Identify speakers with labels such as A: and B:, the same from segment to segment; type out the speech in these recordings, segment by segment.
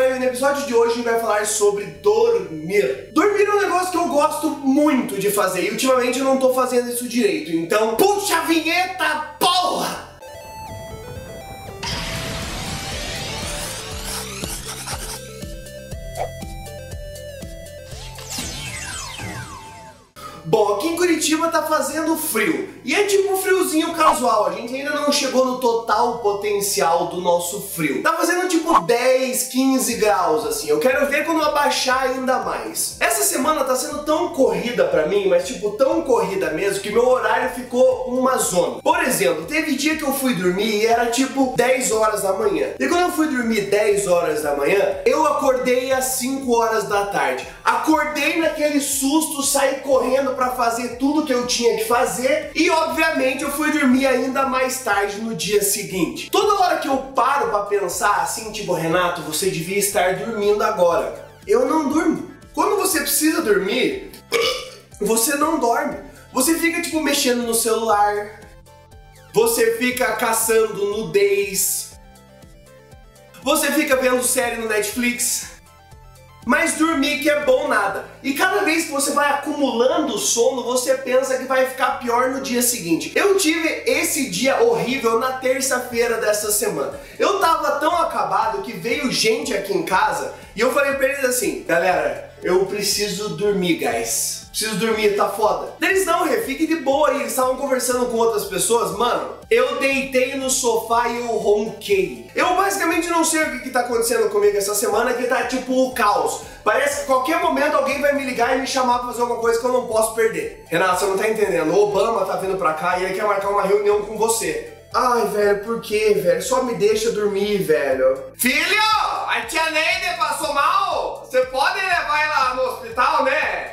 A: episódio de hoje a gente vai falar sobre dormir. Dormir é um negócio que eu gosto muito de fazer e ultimamente eu não tô fazendo isso direito. Então, puxa a vinheta, porra! Bom, aqui em Curitiba tá fazendo frio. E é tipo um friozinho casual. A gente ainda não chegou no total potencial do nosso frio. Tá fazendo tipo 10, 15 graus assim. Eu quero ver quando abaixar ainda mais. Essa semana tá sendo tão corrida pra mim, mas tipo tão corrida mesmo, que meu horário ficou uma zona. Por exemplo, teve dia que eu fui dormir e era tipo 10 horas da manhã. E quando eu fui dormir 10 horas da manhã, eu acordei às 5 horas da tarde. Acordei naquele susto, saí correndo para fazer tudo que eu tinha que fazer e obviamente eu fui dormir ainda mais tarde no dia seguinte. Toda hora que eu paro para pensar assim, tipo, Renato, você devia estar dormindo agora. Eu não durmo. Quando você precisa dormir, você não dorme. Você fica tipo mexendo no celular. Você fica caçando nudez. Você fica vendo série no Netflix. Mas dormir que é bom nada. E cada vez que você vai acumulando sono, você pensa que vai ficar pior no dia seguinte. Eu tive esse dia horrível na terça-feira dessa semana. Eu tava tão acabado que veio gente aqui em casa e eu falei pra eles assim, galera, eu preciso dormir, guys preciso dormir, tá foda. Eles não, Rê, fique de boa. Eles estavam conversando com outras pessoas. Mano, eu deitei no sofá e eu ronquei. Eu basicamente não sei o que, que tá acontecendo comigo essa semana, que tá tipo o caos. Parece que qualquer momento alguém vai me ligar e me chamar pra fazer alguma coisa que eu não posso perder. Renato, você não tá entendendo. O Obama tá vindo pra cá e ele quer marcar uma reunião com você. Ai, velho, por que, velho? Só me deixa dormir, velho. Filho! A tia Neide passou mal? Você pode levar ela no hospital, né?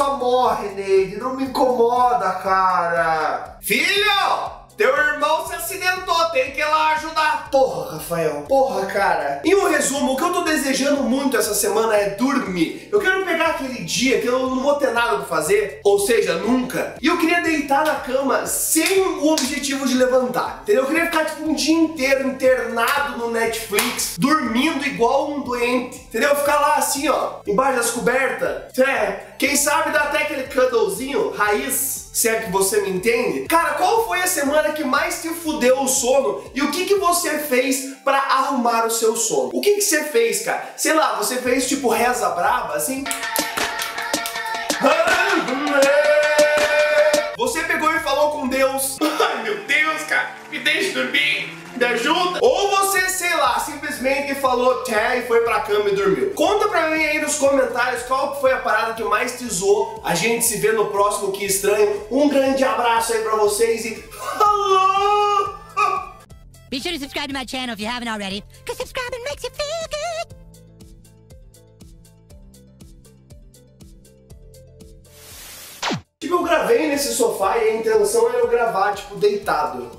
A: Só morre, Neide. Não me incomoda, cara. Filho! Teu irmão se acidentou, tem que ir lá ajudar. Porra, Rafael. Porra, cara. Em um resumo, o que eu tô desejando muito essa semana é dormir. Eu quero pegar aquele dia que eu não vou ter nada pra fazer, ou seja, nunca. E eu queria deitar na cama sem o objetivo de levantar, entendeu? Eu queria ficar tipo um dia inteiro internado no Netflix, dormindo igual um doente, entendeu? Ficar lá assim, ó, embaixo das cobertas. É, quem sabe dá até aquele cuddlezinho raiz se é que você me entende. Cara, qual foi a semana que mais te fudeu o sono e o que, que você fez para arrumar o seu sono? O que, que você fez, cara? Sei lá, você fez tipo reza braba, assim? Você pegou e falou com Deus. Ai, meu Deus, cara, me deixe dormir me ajuda? Simplesmente falou tchau e foi pra cama e dormiu. Conta pra mim aí nos comentários qual foi a parada que mais te zoou. A gente se vê no próximo Que Estranho. Um grande abraço aí pra vocês e... Alô! Be sure to subscribe to my channel if you haven't already, because subscribing makes you feel good. Tipo, eu gravei nesse sofá e a intenção era eu gravar, tipo, deitado.